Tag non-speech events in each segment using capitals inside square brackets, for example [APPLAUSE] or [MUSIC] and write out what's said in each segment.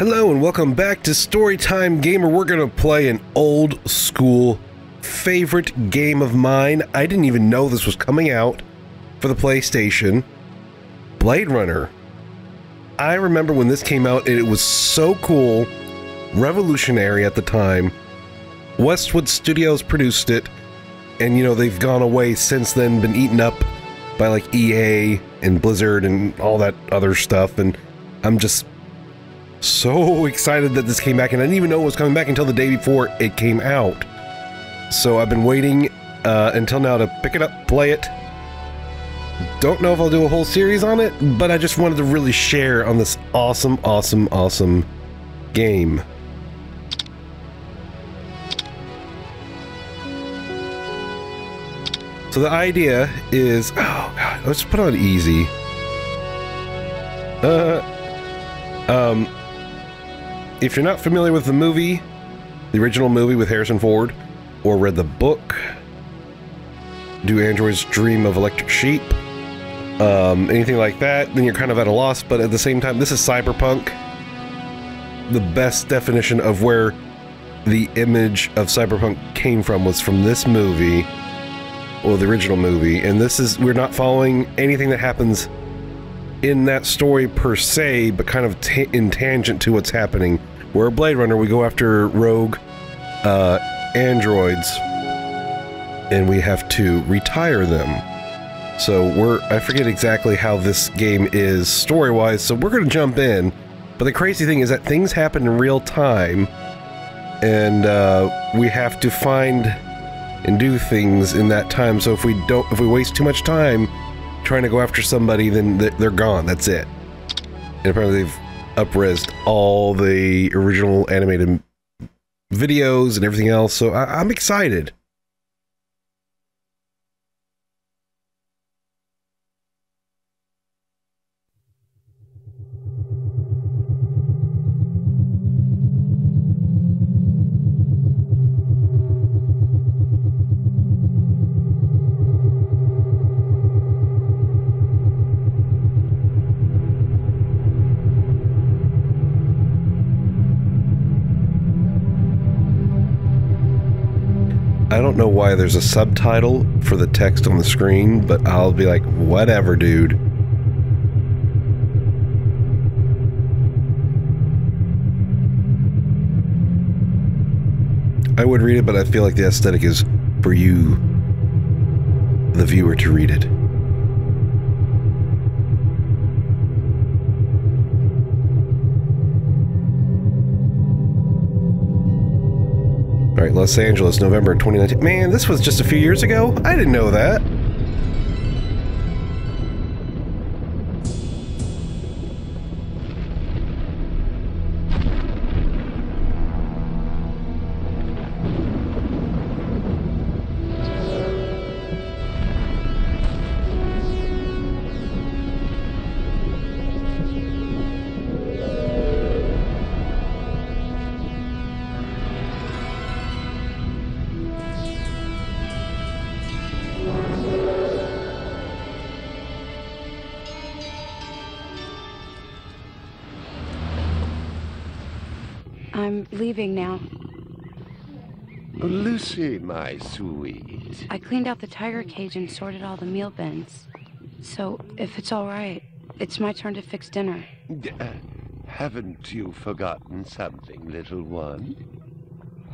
Hello and welcome back to Storytime Gamer. We're going to play an old school favorite game of mine. I didn't even know this was coming out for the PlayStation. Blade Runner. I remember when this came out and it was so cool, revolutionary at the time. Westwood Studios produced it and you know they've gone away since then, been eaten up by like EA and Blizzard and all that other stuff and I'm just so excited that this came back, and I didn't even know it was coming back until the day before it came out. So I've been waiting uh, until now to pick it up, play it. Don't know if I'll do a whole series on it, but I just wanted to really share on this awesome, awesome, awesome game. So the idea is, oh god, let's put on easy. Uh, um, if you're not familiar with the movie, the original movie with Harrison Ford, or read the book, Do Androids Dream of Electric Sheep? Um, anything like that, then you're kind of at a loss, but at the same time, this is cyberpunk. The best definition of where the image of cyberpunk came from was from this movie, or the original movie, and this is, we're not following anything that happens in that story per se, but kind of in tangent to what's happening. We're a Blade Runner, we go after rogue uh, androids, and we have to retire them. So we're, I forget exactly how this game is story-wise, so we're going to jump in. But the crazy thing is that things happen in real time, and uh, we have to find and do things in that time. So if we don't, if we waste too much time trying to go after somebody, then they're gone. That's it. And apparently they've upresed all the original animated videos and everything else. So I I'm excited. Don't know why there's a subtitle for the text on the screen, but I'll be like, whatever, dude. I would read it, but I feel like the aesthetic is for you, the viewer, to read it. All right, Los Angeles, November 2019. Man, this was just a few years ago? I didn't know that. I'm leaving now. Lucy, my sweet. I cleaned out the tiger cage and sorted all the meal bins. So, if it's all right, it's my turn to fix dinner. Uh, haven't you forgotten something, little one?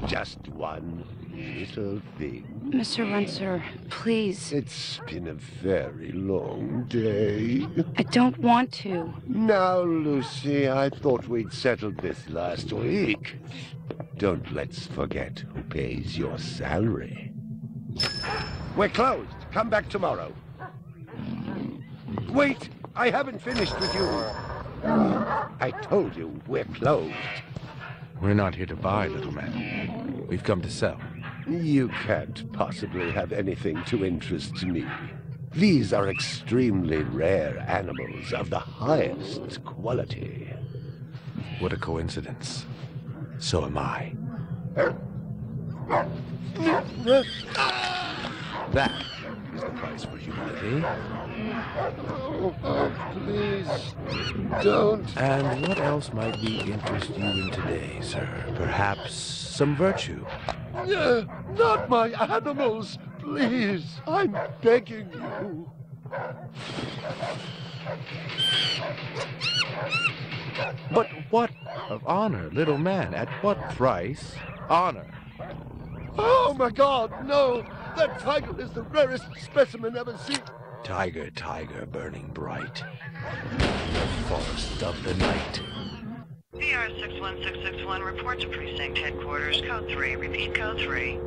Just one little thing. Mr. Runciter, please. It's been a very long day. I don't want to. Now, Lucy, I thought we'd settled this last week. Don't let's forget who pays your salary. We're closed. Come back tomorrow. Wait! I haven't finished with you. I told you we're closed. We're not here to buy, little man. We've come to sell. You can't possibly have anything to interest me. These are extremely rare animals of the highest quality. What a coincidence. So am I. That is the price for humanity. Oh, please, don't. And what else might be interest you in today, sir? Perhaps some virtue? Uh, not my animals, please. I'm begging you. But what of honor, little man? At what price? Honor. Oh my god, no! That tiger is the rarest specimen ever seen. Tiger, tiger, burning bright. The forest of the night. PR 61661, report to precinct headquarters, code 3. Repeat code 3.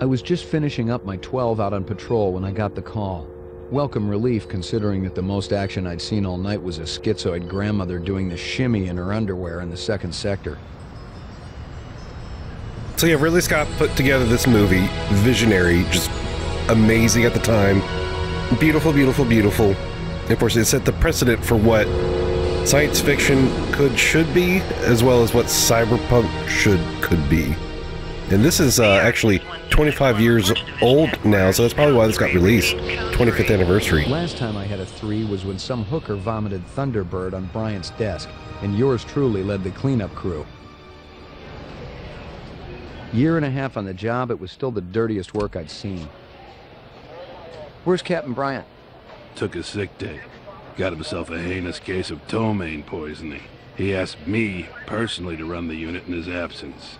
I was just finishing up my 12 out on patrol when I got the call. Welcome relief considering that the most action I'd seen all night was a schizoid grandmother doing the shimmy in her underwear in the second sector. So yeah, Ridley Scott put together this movie, visionary, just amazing at the time. Beautiful, beautiful, beautiful. And of course, it set the precedent for what science fiction could should be, as well as what cyberpunk should could be. And this is uh, actually 25 years old now, so that's probably why this got released. 25th anniversary. Last time I had a three was when some hooker vomited Thunderbird on Bryant's desk, and yours truly led the cleanup crew. Year and a half on the job, it was still the dirtiest work I'd seen. Where's Captain Bryant? Took a sick day. Got himself a heinous case of ptomaine poisoning. He asked me personally to run the unit in his absence.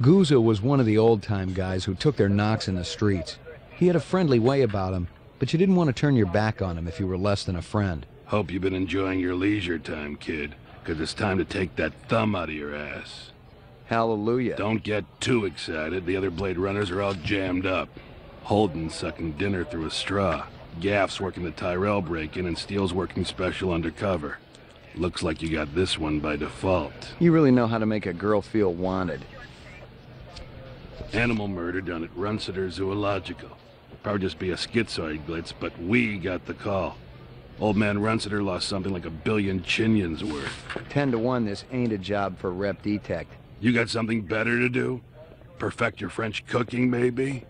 Guzza was one of the old-time guys who took their knocks in the streets. He had a friendly way about him, but you didn't want to turn your back on him if you were less than a friend. Hope you've been enjoying your leisure time, kid, because it's time to take that thumb out of your ass. Hallelujah. Don't get too excited. The other Blade Runners are all jammed up. Holden sucking dinner through a straw. Gaff's working the Tyrell break-in and Steele's working special undercover. Looks like you got this one by default. You really know how to make a girl feel wanted. Animal murder done at Runciter Zoological. Probably just be a schizoid glitz, but we got the call. Old man Runciter lost something like a billion chinyens worth. Ten to one, this ain't a job for Rep Detect. You got something better to do? Perfect your French cooking, maybe?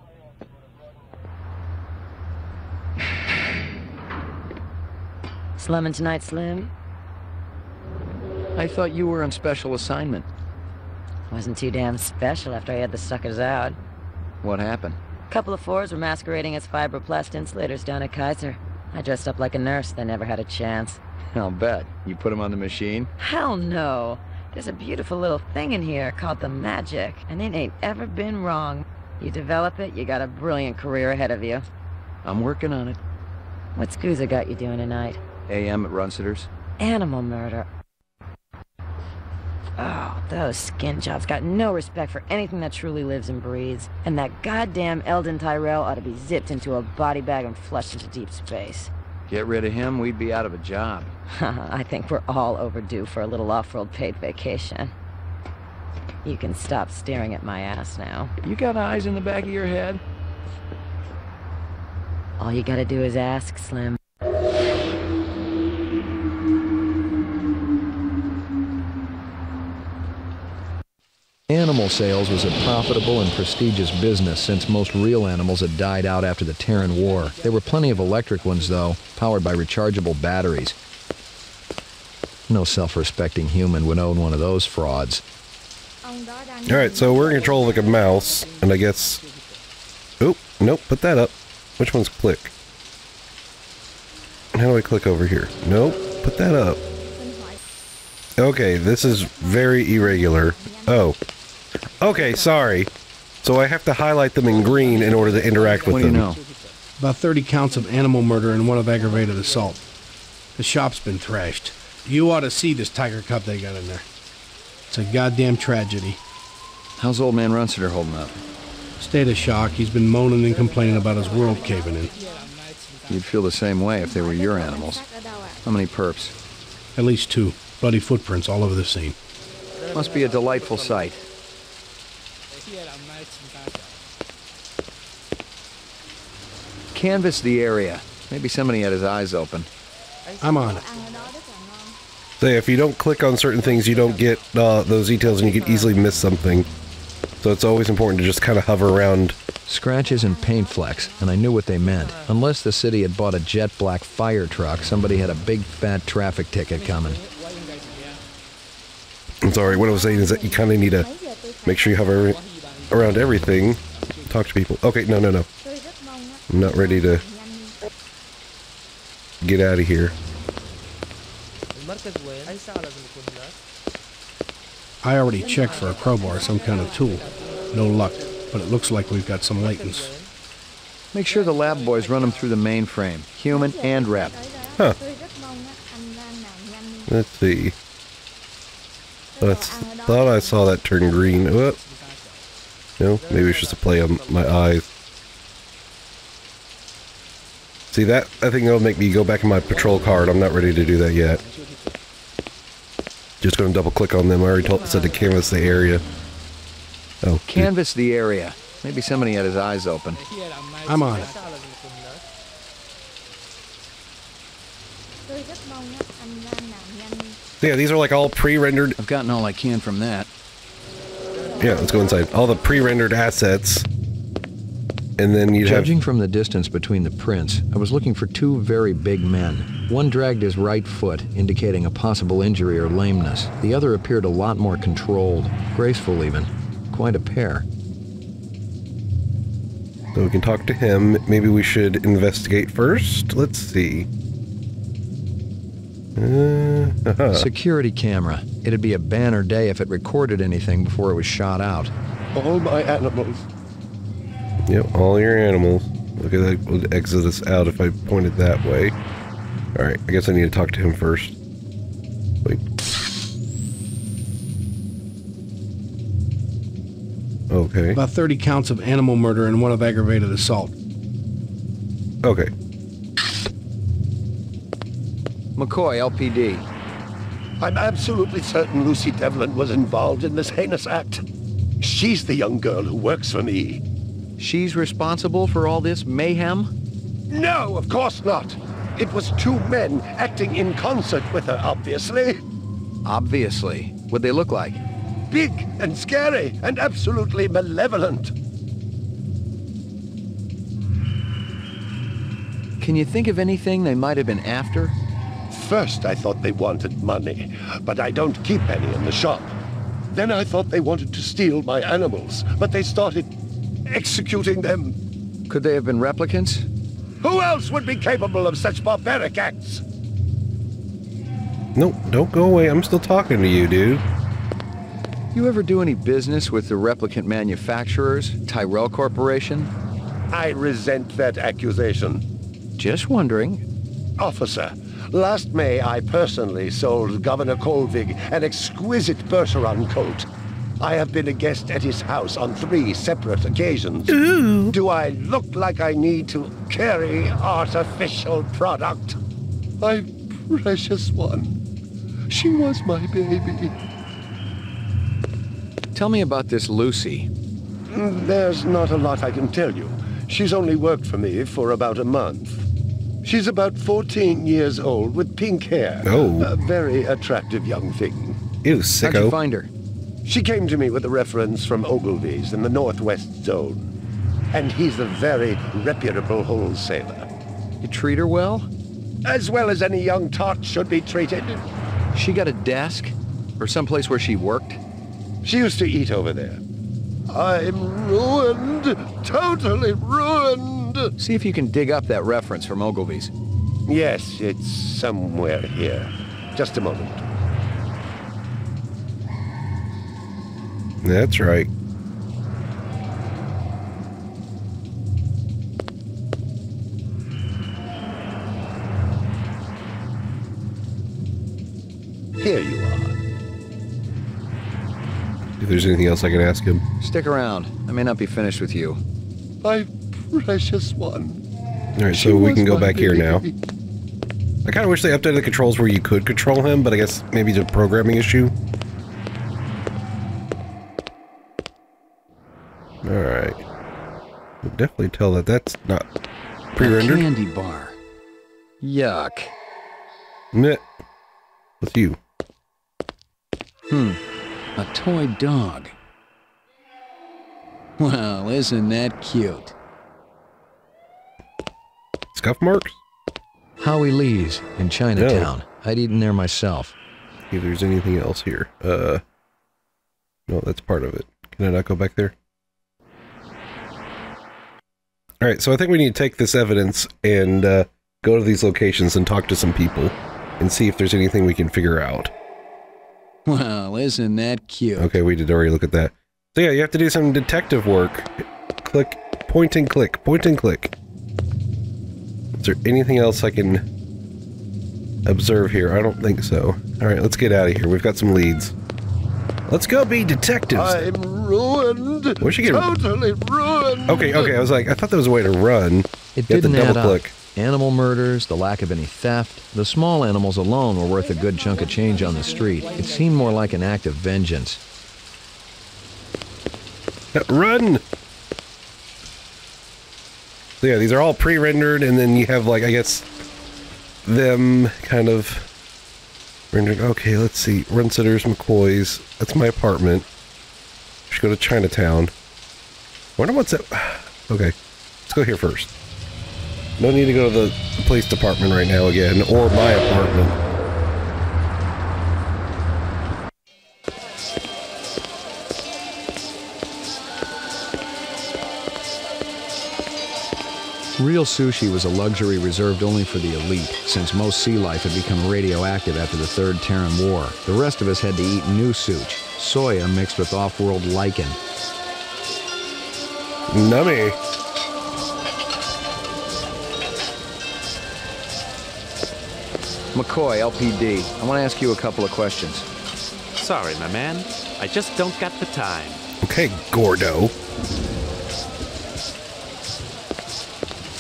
Slumming tonight, Slim? I thought you were on special assignment. Wasn't too damn special after I had the suckers out. What happened? A couple of fours were masquerading as fibroplast insulators down at Kaiser. I dressed up like a nurse, they never had a chance. I'll bet. You put him on the machine? Hell no. There's a beautiful little thing in here called the magic, and it ain't ever been wrong. You develop it, you got a brilliant career ahead of you. I'm working on it. What's Guzza got you doing tonight? AM at Runciter's. Animal murder. Oh, those skin jobs got no respect for anything that truly lives and breathes. And that goddamn Eldon Tyrell ought to be zipped into a body bag and flushed into deep space. Get rid of him, we'd be out of a job. [LAUGHS] I think we're all overdue for a little off-world paid vacation. You can stop staring at my ass now. You got eyes in the back of your head? All you gotta do is ask, Slim. Animal sales was a profitable and prestigious business since most real animals had died out after the Terran War. There were plenty of electric ones, though, powered by rechargeable batteries. No self-respecting human would own one of those frauds. Alright, so we're in control of like a mouse, and I guess... Oh, nope, put that up. Which one's click? How do I click over here? Nope, put that up. Okay, this is very irregular. Oh. Okay, sorry. So I have to highlight them in green in order to interact with What do you them. know? About 30 counts of animal murder and one of aggravated assault. The shop's been thrashed. You ought to see this tiger cub they got in there. It's a goddamn tragedy. How's old man Runciter holding up? State of shock. He's been moaning and complaining about his world caving in. You'd feel the same way if they were your animals. How many perps? At least two. Bloody footprints all over the scene. Must be a delightful sight. Canvass the area. Maybe somebody had his eyes open. I'm on it. So if you don't click on certain things, you don't get uh, those details, and you can easily miss something. So So it's always important to just kind of hover around. Scratches and paint flecks, and I knew what they meant. Unless the city had bought a jet black fire truck, somebody had a big fat traffic ticket coming. I'm sorry, what I was saying is that you kind of need to make sure you hover around everything. Talk to people. Okay, no, no, no. I'm not ready to get out of here. I already checked for a crowbar, some kind of tool. No luck, but it looks like we've got some latents. Make sure the lab boys run them through the mainframe, human and rept. Huh. Let's see. I thought I saw that turn green. Oh, no, maybe it's just a play on my eyes. See that? I think that'll make me go back in my patrol card. I'm not ready to do that yet. Just gonna double click on them. I already told said to canvas the area. Oh, Canvass the area. Maybe somebody had his eyes open. I'm on it. yeah, these are like all pre-rendered. I've gotten all I can from that. Yeah, let's go inside. All the pre-rendered assets, and then you have Judging from the distance between the prints, I was looking for two very big men. One dragged his right foot, indicating a possible injury or lameness. The other appeared a lot more controlled, graceful even. Quite a pair. So we can talk to him. Maybe we should investigate first. Let's see. Uh, uh-huh. Security camera. It'd be a banner day if it recorded anything before it was shot out. All my animals. Yep, all your animals. Look at that would exit us out if I pointed that way. Alright, I guess I need to talk to him first. Wait. Okay. About 30 counts of animal murder and one of aggravated assault. Okay. McCoy, LPD. I'm absolutely certain Lucy Devlin was involved in this heinous act. She's the young girl who works for me. She's responsible for all this mayhem? No, of course not. It was two men acting in concert with her, obviously. Obviously. What'd they look like? Big and scary and absolutely malevolent. Can you think of anything they might have been after? First, I thought they wanted money, but I don't keep any in the shop. Then I thought they wanted to steal my animals, but they started executing them. Could they have been replicants? Who else would be capable of such barbaric acts? Nope, don't go away. I'm still talking to you, dude. You ever do any business with the replicant manufacturers, Tyrell Corporation? I resent that accusation. Just wondering. Officer, last May I personally sold Governor Colvig an exquisite Bergeron coat. I have been a guest at his house on three separate occasions. Ooh. Do I look like I need to carry artificial product? My precious one. She was my baby. Tell me about this Lucy. Mm, there's not a lot I can tell you. She's only worked for me for about a month. She's about 14 years old with pink hair. Oh. A very attractive young thing. Ew, How'd you find her? She came to me with a reference from Ogilvy's in the Northwest Zone. And he's a very reputable wholesaler. You treat her well? As well as any young tot should be treated. She got a desk? Or someplace where she worked? She used to eat over there. I'm ruined. Totally ruined. See if you can dig up that reference from Ogilvy's. Yes, it's somewhere here. Just a moment. That's right. Here you are. If there's anything else I can ask him. Stick around. I may not be finished with you. My precious one. All right, She so we can go my back here now. I kind of wish they updated the controls where you could control him, but I guess maybe it's a programming issue. All right. Can definitely tell that that's not pre-rendered. Candy bar. Yuck. Meh. With you. Hmm. A toy dog. Well, isn't that cute? Scuff marks? Howie Lee's in Chinatown. I'd eaten there myself. See if there's anything else here. Uh, no, that's part of it. Can I not go back there? All right, so I think we need to take this evidence and uh, go to these locations and talk to some people and see if there's anything we can figure out. Well, isn't that cute? Okay, we did already look at that. So yeah, you have to do some detective work. Click, point and click, point and click. Is there anything else I can observe here? I don't think so. All right, let's get out of here. We've got some leads. Let's go be detectives. I'm ruined. Where'd she get- Totally ruined. Okay, okay. I was like, I thought there was a way to run. It You have to didn't add double up. click. Animal murders, the lack of any theft, the small animals alone were worth a good chunk of change on the street. It seemed more like an act of vengeance. Uh, Run! So yeah, these are all pre-rendered, and then you have like I guess them kind of rendered. Okay, let's see. Runciter's McCoy's. That's my apartment. Should go to Chinatown. Wonder what's that? [SIGHS] Okay, let's go here first. No need to go to the police department right now again, or my apartment. Real sushi was a luxury reserved only for the elite, since most sea life had become radioactive after the Third Terran War. The rest of us had to eat new such, soya mixed with off-world lichen. Nummy. McCoy, LPD, I want to ask you a couple of questions. Sorry, my man. I just don't got the time. Okay, Gordo.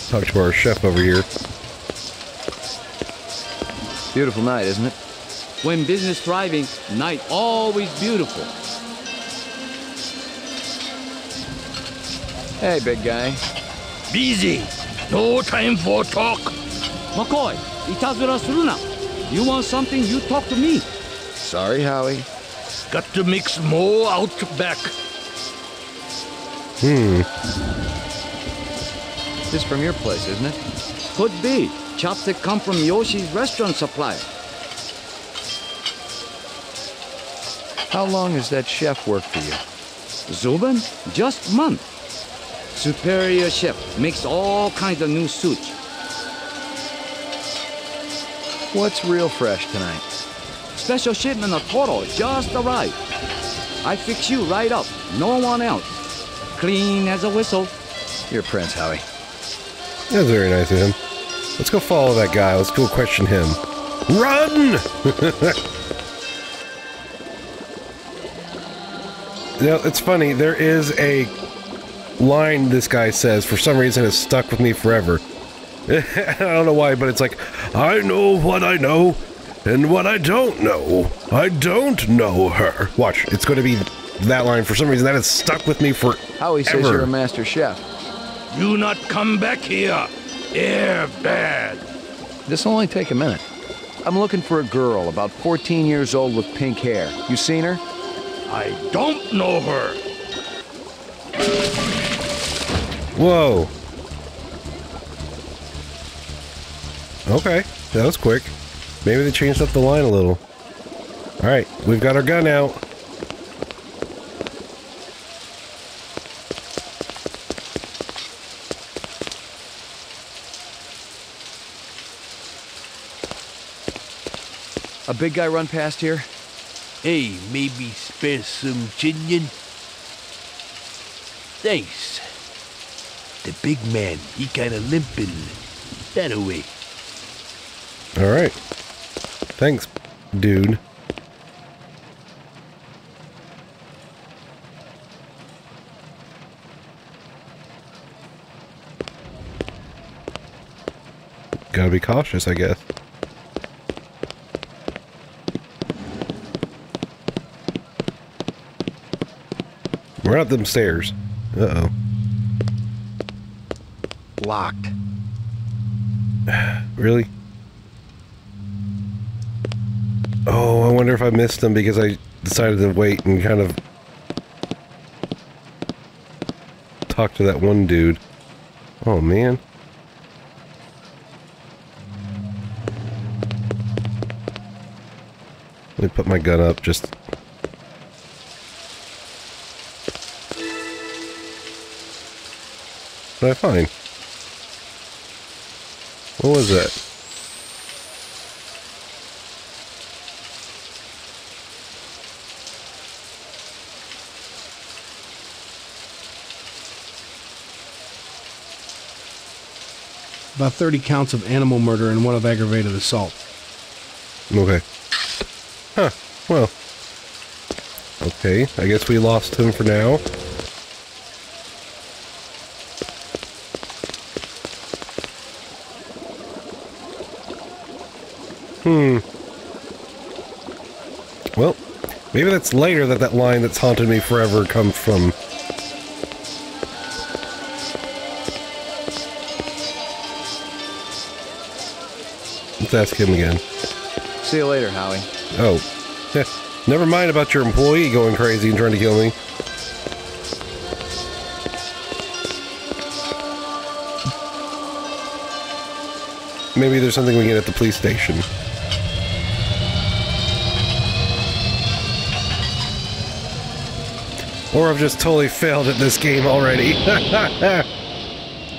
talk to our chef over here. Beautiful night, isn't it? When business thriving, night always beautiful. Hey, big guy. Busy. No time for talk. McCoy, itazura Suruna. You want something, you talk to me. Sorry, Howie. Got to mix more out back. Hmm. This from your place, isn't it? Could be. Chopstick come from Yoshi's restaurant supply. How long has that chef worked for you? Zuben? Just month. Superior chef makes all kinds of new sushi. What's real fresh tonight? Special shipment of Toro just arrived. I fix you right up. No one else. Clean as a whistle. You're Prince, Howie. That's very nice of him. Let's go follow that guy. Let's go question him. Run! [LAUGHS] you know, it's funny. There is a line this guy says for some reason has stuck with me forever. [LAUGHS] I don't know why, but it's like, I know what I know and what I don't know. I don't know her. Watch, it's going to be that line for some reason that has stuck with me for Howie says you're a master chef. You not come back here. Air bad. This'll only take a minute. I'm looking for a girl about 14 years old with pink hair. You seen her? I don't know her. Whoa. Okay, that was quick. Maybe they changed up the line a little. Alright, we've got our gun out. A big guy run past here? Hey, maybe spare some chinyen? Thanks. The big man, he kinda limping. That away. Alright. Thanks, dude. Gotta be cautious, I guess. We're up them stairs. Uh-oh. Locked. [SIGHS] Really? Oh, I wonder if I missed them because I decided to wait and kind of... talk to that one dude. Oh, man. Let me put my gun up, just... What did I find? What was that? About 30 counts of animal murder and one of aggravated assault. Okay. Huh. Well. Okay, I guess we lost him for now. Hmm. Well, maybe that's later that that line that's haunted me forever comes from. Let's ask him again. See you later, Howie. Oh. Yeah. [LAUGHS] Never mind about your employee going crazy and trying to kill me. Maybe there's something we can get at the police station. Or I've just totally failed at this game already. [LAUGHS]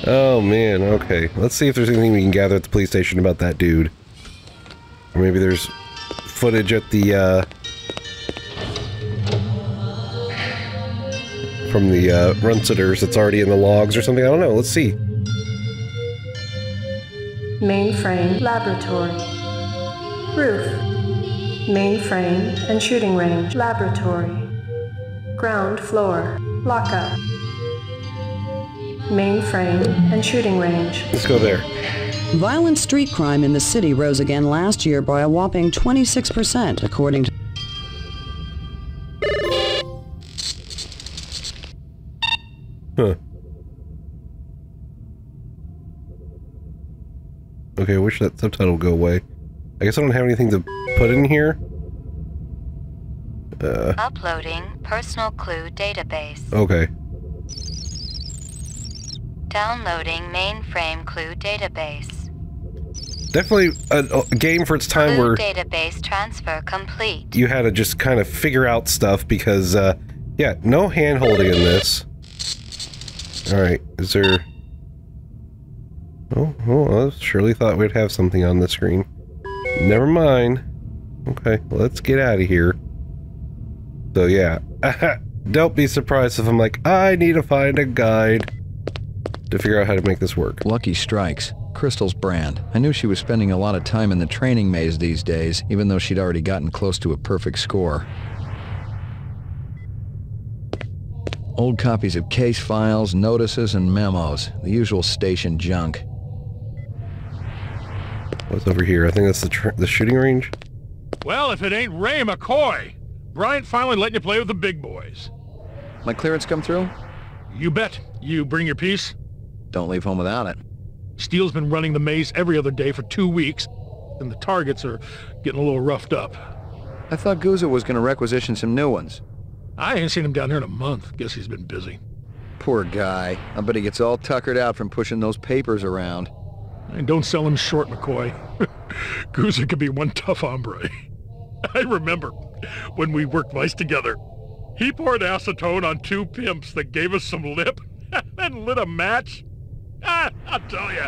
oh man, okay. Let's see if there's anything we can gather at the police station about that dude. Or maybe there's footage at the, uh... From the, uh, Runciters that's already in the logs or something. I don't know. Let's see. Mainframe Laboratory. Roof. Mainframe and shooting range laboratory. Ground floor. Lockup. Mainframe and shooting range. Let's go there. Violent street crime in the city rose again last year by a whopping 26%, according to. Huh. Okay, I wish that subtitle would go away. I guess I don't have anything to put in here. Uh, Uploading personal clue database. okay. Downloading mainframe clue database. Definitely a, a game for its time Clue where database transfer complete. you had to just kind of figure out stuff because, uh, yeah, no hand holding in this. Alright, is there... Oh, oh, I surely thought we'd have something on the screen. Never mind. Okay, let's get out of here. So yeah, [LAUGHS] don't be surprised if I'm like, I need to find a guide to figure out how to make this work. Lucky Strikes, Crystal's brand. I knew she was spending a lot of time in the training maze these days, even though she'd already gotten close to a perfect score. Old copies of case files, notices, and memos. The usual station junk. What's over here? I think that's the tr the shooting range. Well, if it ain't Ray McCoy, Bryant finally letting you play with the big boys. My clearance come through? You bet. You bring your piece? Don't leave home without it. Steele's been running the maze every other day for two weeks, and the targets are getting a little roughed up. I thought Guzza was going to requisition some new ones. I ain't seen him down here in a month. Guess he's been busy. Poor guy. I bet he gets all tuckered out from pushing those papers around. And don't sell him short, McCoy. [LAUGHS] Guzza could be one tough hombre. [LAUGHS] I remember when we worked Vice together. He poured acetone on two pimps that gave us some lip [LAUGHS] and lit a match. [LAUGHS] Ah, I'll tell you,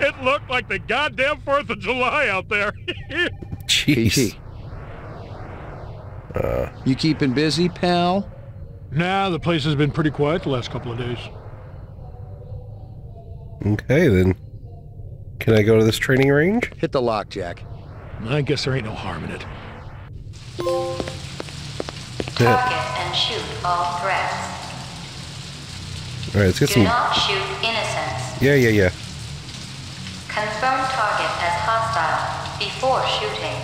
it looked like the goddamn 4th of July out there. [LAUGHS] Jeez. Uh, you keeping busy, pal? nah, the place has been pretty quiet the last couple of days. Okay, then. Can I go to this training range? Hit the lock, Jack. I guess there ain't no harm in it. Target and shoot all threats. Alright, let's get Do some... not shoot innocents. Yeah, yeah, yeah. Confirm target as hostile before shooting.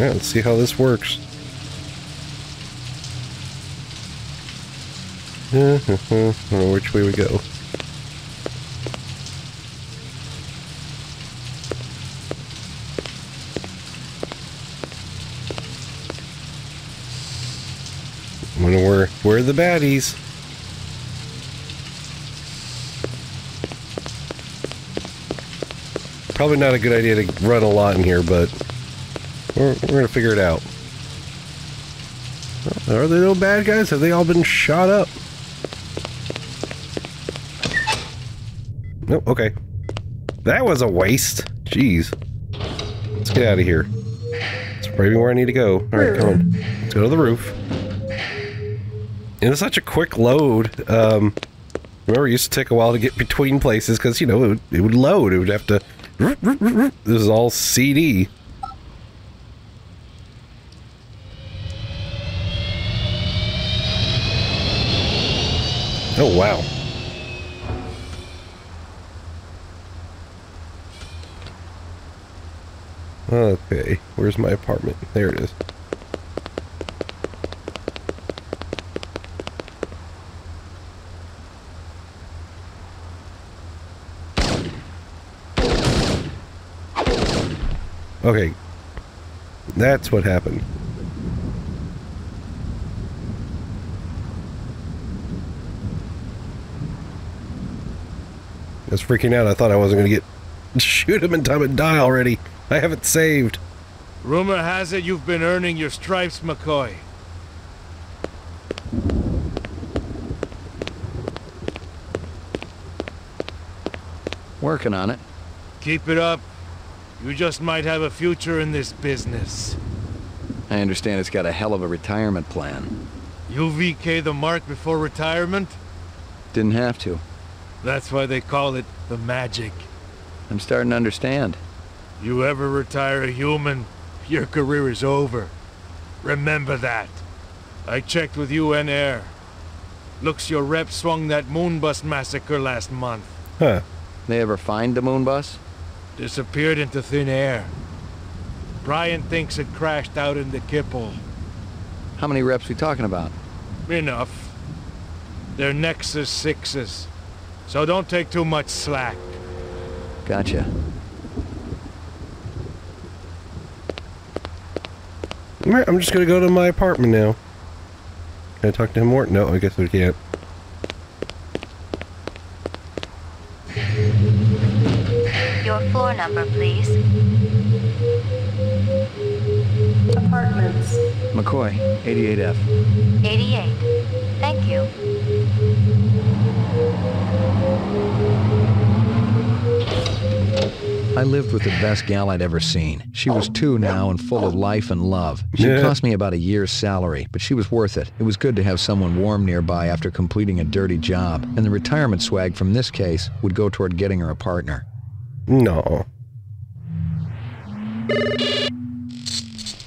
Yeah, let's see how this works. I don't know which way we go. Where are the baddies? Probably not a good idea to run a lot in here, but we're, we're gonna figure it out. Are there no bad guys? Have they all been shot up? Nope, okay. That was a waste. Jeez. Let's get out of here. It's probably where I need to go. Alright, come on. Let's go to the roof. It's such a quick load. Um, remember, it used to take a while to get between places because, you know, it would, it would load. It would have to... This is all CD. Oh, wow. Okay, where's my apartment? There it is. Okay. That's what happened. I was freaking out. I thought I wasn't going to get... [LAUGHS] Shoot him in time and die already. I haven't saved. Rumor has it you've been earning your stripes, McCoy. Working on it. Keep it up. You just might have a future in this business. I understand it's got a hell of a retirement plan. You VK the mark before retirement? Didn't have to. That's why they call it the magic. I'm starting to understand. You ever retire a human, your career is over. Remember that. I checked with UN Air. Looks your rep swung that moonbus massacre last month. Huh. They ever find the moonbus? Disappeared into thin air. Bryant thinks it crashed out in the Kipple. How many reps we talking about? Enough. They're Nexus 6s. So don't take too much slack. Gotcha. Alright, I'm just gonna go to my apartment now. Can I talk to him more? No, I guess we can't. Your floor please. Apartments. McCoy, 88F. 88. Thank you. I lived with the best gal I'd ever seen. She was two now and full of life and love. She Yeah. cost me about a year's salary, but she was worth it. It was good to have someone warm nearby after completing a dirty job, and the retirement swag from this case would go toward getting her a partner. No.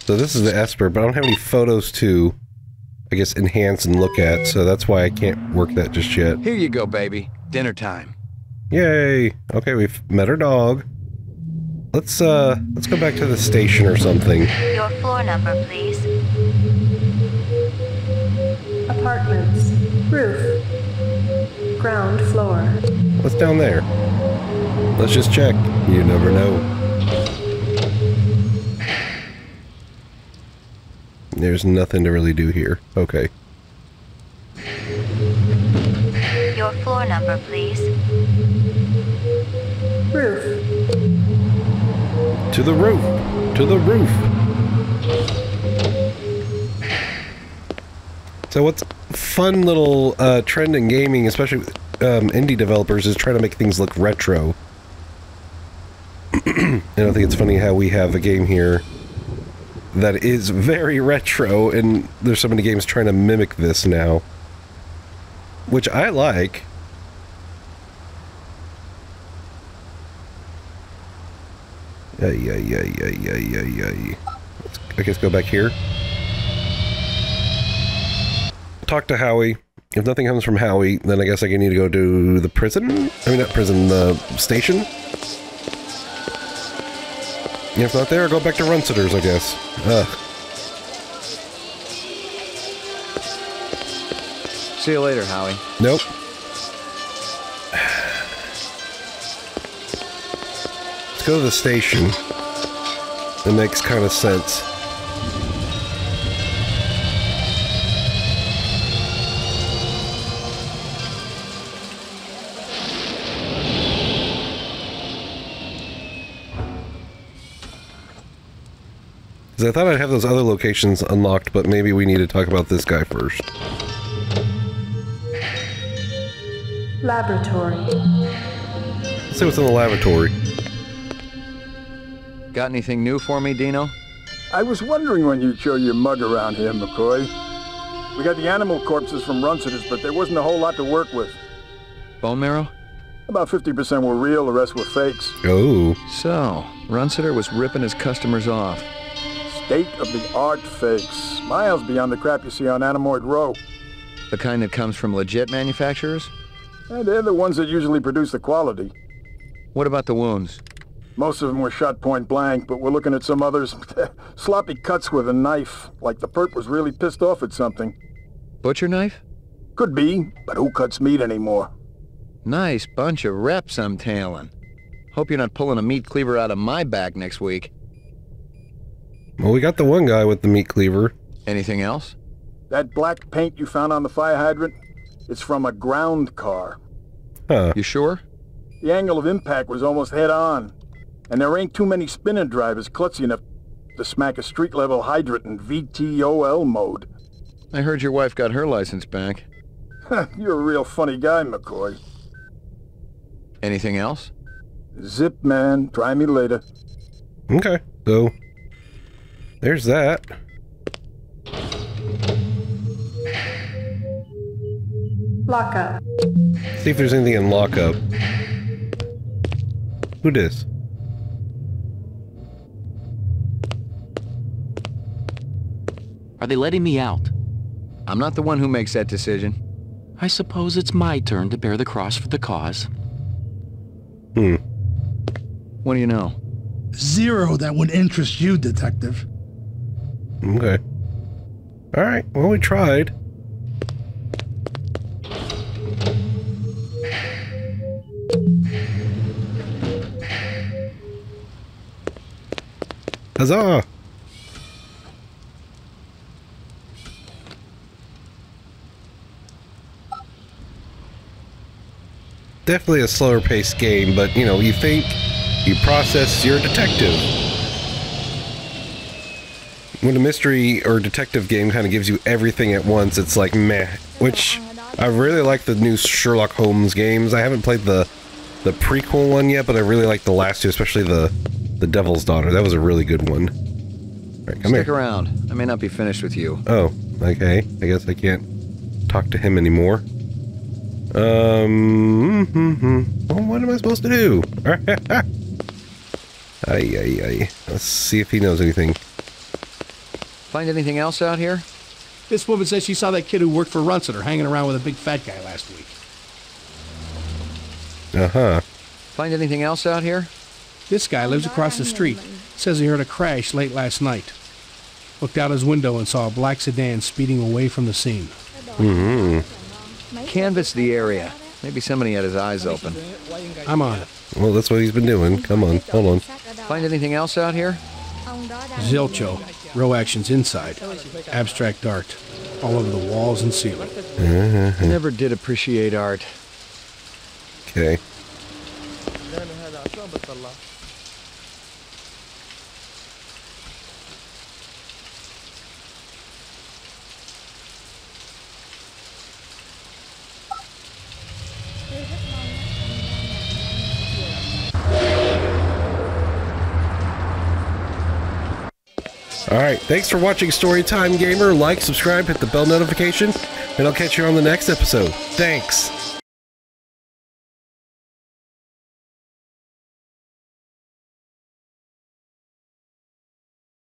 So this is the Esper, but I don't have any photos to, I guess, enhance and look at, so that's why I can't work that just yet. Here you go, baby. Dinner time. Yay! Okay, we've met our dog. Let's, uh, let's go back to the station or something. Your floor number, please. Apartments. Roof. Ground floor. What's down there? Let's just check. You never know. There's nothing to really do here. Okay. Your floor number, please. Roof. To the roof! To the roof! So what's fun little uh, trend in gaming, especially with um, indie developers, is trying to make things look retro. [CLEARS THROAT] and I think it's funny how we have a game here that is very retro, and there's so many games trying to mimic this now. Which I like. Yeah, yeah, yeah, yeah, yeah, yeah, yeah. I guess go back here. Talk to Howie. If nothing comes from Howie, then I guess I need to go to the prison? I mean, not prison, the station? If not there, go back to Runciter's, I guess. Ugh. See you later, Howie. Nope. Let's go to the station. It makes kind of sense. Because I thought I'd have those other locations unlocked, but maybe we need to talk about this guy first. Laboratory. Let's see what's in the laboratory. Got anything new for me, Dino? I was wondering when you'd show your mug around here, McCoy. We got the animal corpses from Runciter's, but there wasn't a whole lot to work with. Bone marrow? About 50% were real, the rest were fakes. Oh. So, Runciter was ripping his customers off. State-of-the-art fakes. Miles beyond the crap you see on Animoid Row. The kind that comes from legit manufacturers? And they're the ones that usually produce the quality. What about the wounds? Most of them were shot point blank, but we're looking at some others. [LAUGHS] Sloppy cuts with a knife, like the perp was really pissed off at something. Butcher knife? Could be, but who cuts meat anymore? Nice bunch of reps I'm tailing. Hope you're not pulling a meat cleaver out of my back next week. Well, we got the one guy with the meat cleaver. Anything else? That black paint you found on the fire hydrant? It's from a ground car. Huh. You sure? The angle of impact was almost head on. And there ain't too many spinning drivers klutzy enough to smack a street-level hydrant in VTOL mode. I heard your wife got her license back. You're a real funny guy, McCoy. Anything else? Zip, man. Try me later. Okay, so there's that. Lockup. See if there's anything in lockup. Who dis? Are they letting me out? I'm not the one who makes that decision. I suppose it's my turn to bear the cross for the cause. Hmm. What do you know? Zero that would interest you, Detective. Okay. Alright, well, we tried. Huzzah! Definitely a slower paced game, but you know, you think, you process, you're a detective. When a mystery or detective game kind of gives you everything at once, it's like meh. Which I really like the new Sherlock Holmes games. I haven't played the the prequel one yet, but I really like the last two, especially the the Devil's Daughter. That was a really good one. All right, come Stick here. around. I may not be finished with you. Oh, okay. I guess I can't talk to him anymore. Um, mhm. well, what am I supposed to do? [LAUGHS] ay, ay, ay. Let's see if he knows anything. Find anything else out here? This woman says she saw that kid who worked for Runciter hanging around with a big fat guy last week. Uh-huh. Find anything else out here? This guy lives across the street. Says he heard a crash late last night. Looked out his window and saw a black sedan speeding away from the scene. Mm-hmm. Canvas the area. Maybe somebody had his eyes open. I'm on it. Well, that's what he's been doing. Come on, hold on. Find anything else out here? Zilcho. Row actions inside. Abstract art. All over the walls and ceiling. Uh-huh. Never did appreciate art. Okay. Alright, thanks for watching Storytime Gamer. Like, subscribe, hit the bell notification, and I'll catch you on the next episode. Thanks.